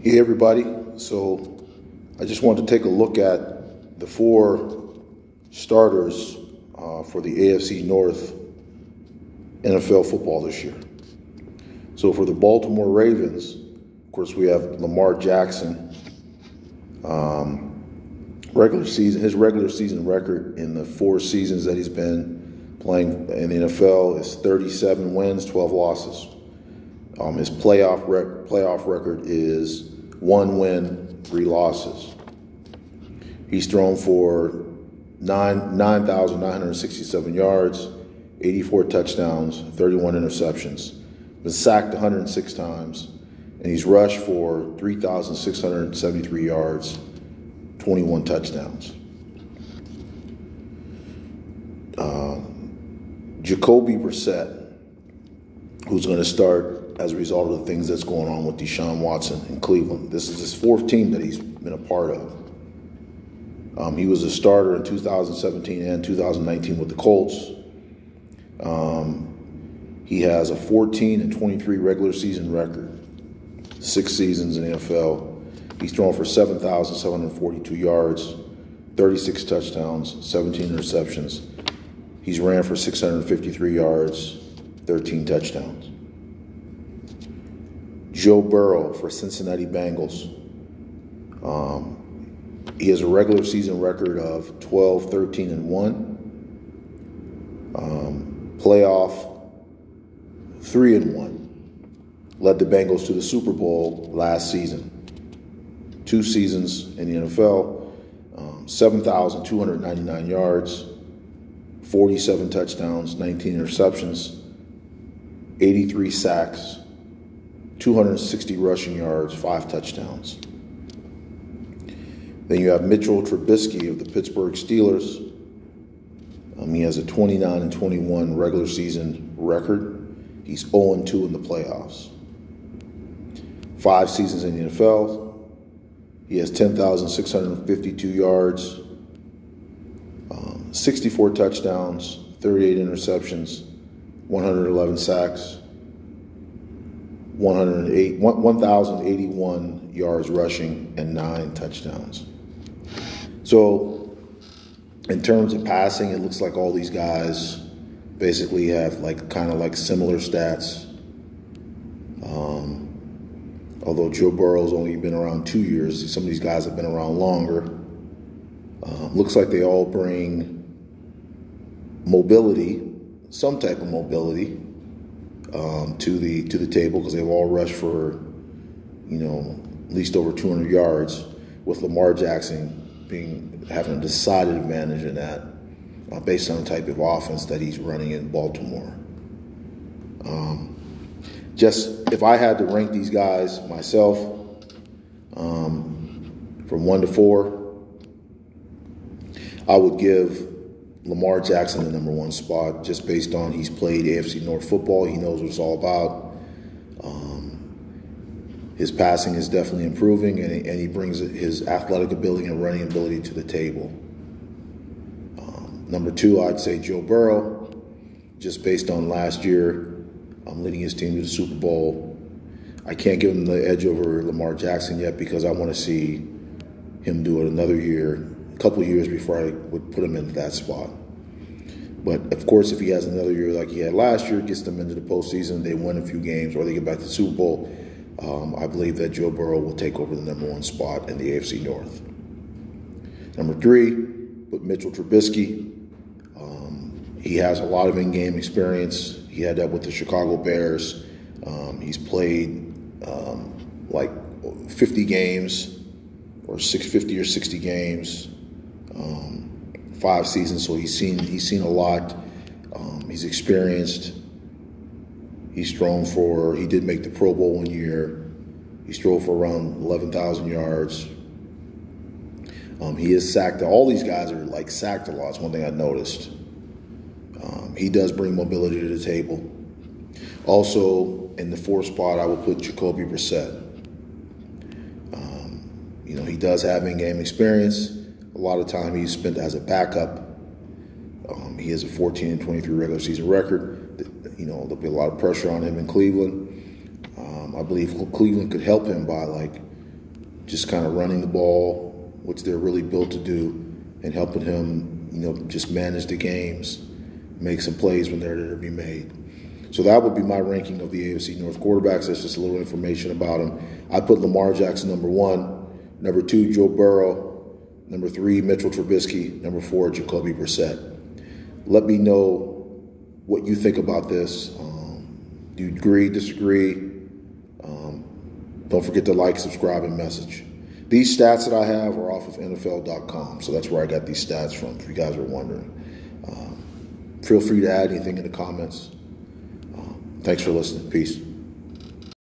Hey, everybody. So I just wanted to take a look at the four starters uh, for the AFC North NFL football this year. So for the Baltimore Ravens, of course, we have Lamar Jackson. Um, regular season, his regular season record in the four seasons that he's been playing in the NFL is 37 wins, 12 losses. Um, his playoff rec- playoff record is one win, three losses. He's thrown for nine nine thousand nine hundred sixty seven yards, eighty four touchdowns, thirty one interceptions. Been sacked one hundred six times, and he's rushed for three thousand six hundred seventy three yards, twenty one touchdowns. Uh, Jacoby Brissett, who's going to start as a result of the things that's going on with Deshaun Watson in Cleveland. This is his fourth team that he's been a part of. Um, he was a starter in 2017 and 2019 with the Colts. Um, he has a 14 and 23 regular season record, six seasons in the NFL. He's thrown for 7,742 yards, 36 touchdowns, 17 interceptions. He's ran for 653 yards, 13 touchdowns. Joe Burrow for Cincinnati Bengals. Um, he has a regular season record of 12, 13, and 1. Um, playoff 3 and 1. Led the Bengals to the Super Bowl last season. Two seasons in the NFL, um, 7,299 yards, 47 touchdowns, 19 interceptions, 83 sacks, 260 rushing yards, five touchdowns. Then you have Mitchell Trubisky of the Pittsburgh Steelers. Um, he has a 29 and 21 regular season record. He's 0 2 in the playoffs. Five seasons in the NFL. He has 10,652 yards, um, 64 touchdowns, 38 interceptions, 111 sacks, 108, 1,081 yards rushing and nine touchdowns. So, in terms of passing, it looks like all these guys basically have like kind of like similar stats. Um, although Joe Burrow's only been around two years, some of these guys have been around longer. Um, looks like they all bring mobility, some type of mobility, um, to the to the table because they've all rushed for, you know, at least over 200 yards. With Lamar Jackson being having a decided advantage in that, uh, based on the type of offense that he's running in Baltimore. Um, just if I had to rank these guys myself, um, from one to four, I would give Lamar Jackson the number one spot just based on he's played AFC North football. He knows what it's all about. Um, his passing is definitely improving, and he, and he, brings his athletic ability and running ability to the table. Um, number two, I'd say Joe Burrow, just based on last year, um, leading his team to the Super Bowl. I can't give him the edge over Lamar Jackson yet because I want to see him do it another year a couple years before I would put him into that spot. But of course, if he has another year like he had last year, gets them into the postseason, they win a few games, or they get back to the Super Bowl, um, I believe that Joe Burrow will take over the number one spot in the AFC North. Number three, put Mitchell Trubisky. Um, he has a lot of in-game experience. He had that with the Chicago Bears. Um, he's played um, like 50 games, or 650 or 60 games um, five seasons, so he's seen he's seen a lot. Um, he's experienced. He's thrown for. He did make the Pro Bowl one year. He's thrown for around eleven thousand yards. Um, he is sacked. All these guys are like sacked a lot. It's one thing I noticed. Um, he does bring mobility to the table. Also, in the fourth spot, I would put Jacoby Brissett. Um, you know, he does have in-game experience. A lot of time he's spent as a backup. Um, he has a 14 and 23 regular season record. You know, there'll be a lot of pressure on him in Cleveland. Um, I believe Cleveland could help him by like just kind of running the ball, which they're really built to do, and helping him, you know, just manage the games, make some plays when they're there to be made. So that would be my ranking of the AFC North quarterbacks. That's just a little information about him. I put Lamar Jackson number one, number two, Joe Burrow, number three, Mitchell Trubisky, number four, Jacoby Brissett. Let me know what you think about this. Um, do you agree, disagree? Um, don't forget to like, subscribe, and message. These stats that I have are off of NFL.com, so that's where I got these stats from, if you guys are wondering. Um, feel free to add anything in the comments. Um, thanks for listening. Peace.